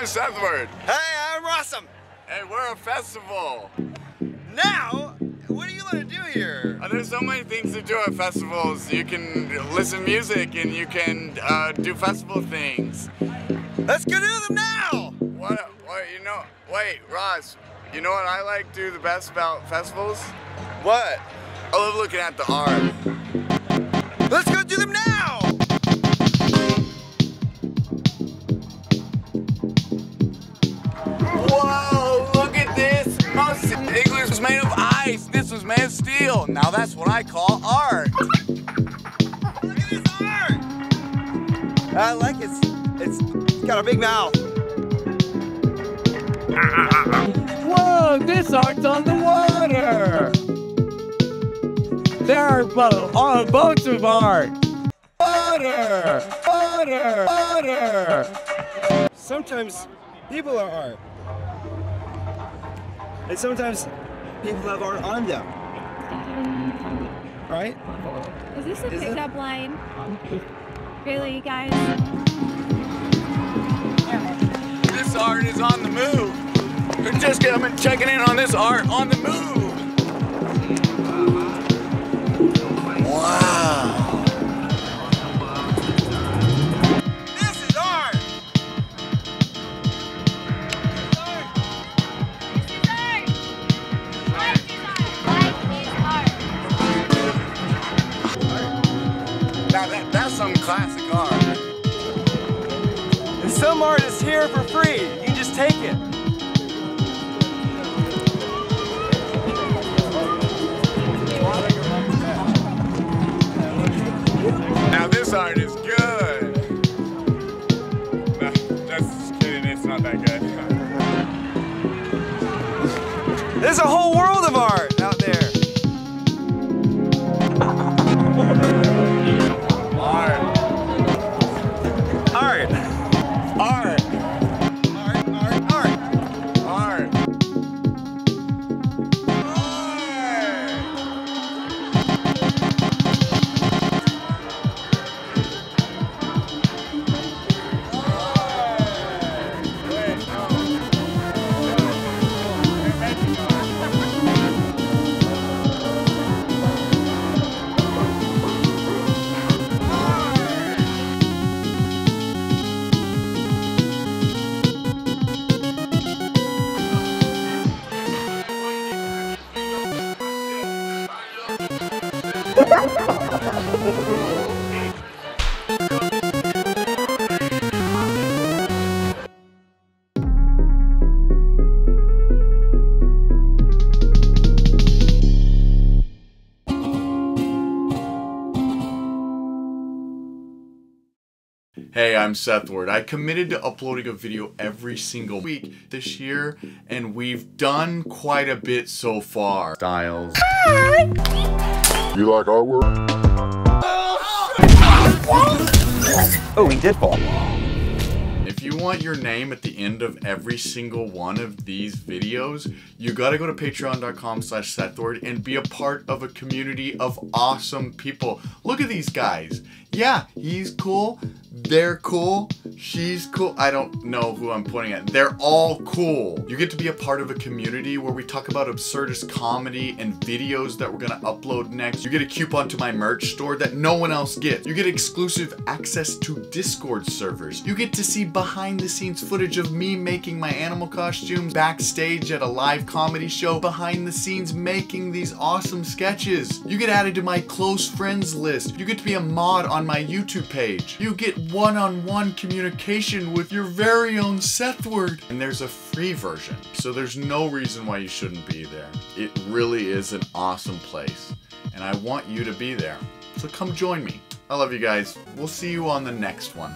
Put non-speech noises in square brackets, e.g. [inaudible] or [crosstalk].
I'm Sethward. Hey, I'm Rossome. Hey, we're a festival. Now, what do you want to do here? Uh, there's so many things to do at festivals. You can listen to music and you can uh, do festival things. Let's go do them now. What, what, you know, wait, Ross, you know what I like to do the best about festivals? What? I love looking at the art. Steel. Now that's what I call art. Look at this art. I like it. It's, it's got a big mouth. Whoa, this art's on the water! There are bo- boats of art! Water! Water! Water! Sometimes people are art. And sometimes people have art on them. Right? Is this a Is it? pickup line? Really, you guys? This art is on the move. They're just coming, checking in on this art on the move. That, that's some classic art. And some art is here for free. You just take it. Now this art is good. Nah, just kidding, it's not that good. There's a whole world Hahaha [laughs] Hey, I'm Sethward. I committed to uploading a video every single week this year, and we've done quite a bit so far. Styles. Hi. You like artwork? Oh, he did fall. Want your name at the end of every single one of these videos, you gotta go to patreon.com slash Sethward and be a part of a community of awesome people. Look at these guys. Yeah, he's cool. They're cool. She's cool. I don't know who I'm pointing at. They're all cool. You get to be a part of a community where we talk about absurdist comedy and videos that we're gonna upload next. You get a coupon to my merch store that no one else gets. You get exclusive access to Discord servers. You get to see behind the scenes footage of me making my animal costumes backstage at a live comedy show behind the scenes making these awesome sketches. You get added to my close friends list. You get to be a mod on my YouTube page. You get one-on-one communication with your very own Sethward. And there's a free version, so there's no reason why you shouldn't be there. It really is an awesome place, and I want you to be there. So come join me. I love you guys. We'll see you on the next one.